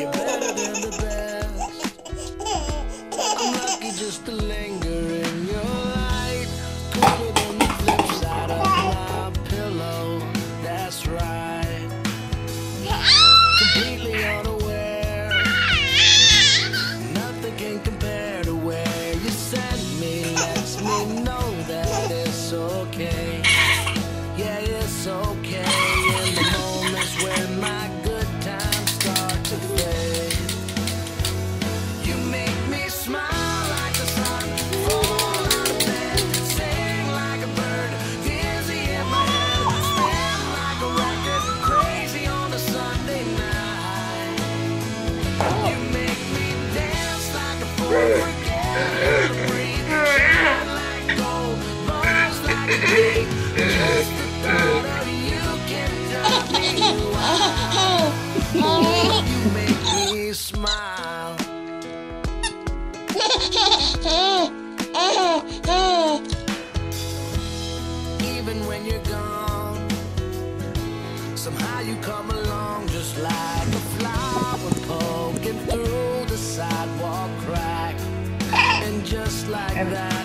you better than the best just to linger in your light. Put it on the flip side of my pillow. That's right. Even when you're gone, somehow you come along just like a flower poking through the sidewalk crack. And just like that,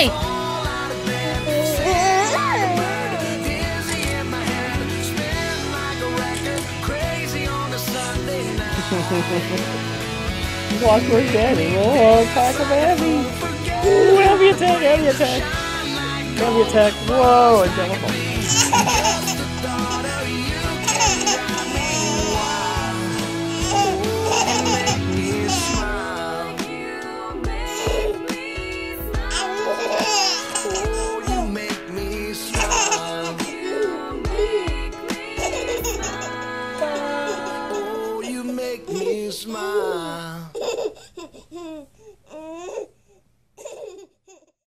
Hey! Watch for daddy. Oh, attack of Abby. Ooh, Abby attack, Abby attack. Abby attack. Whoa, incredible. smile.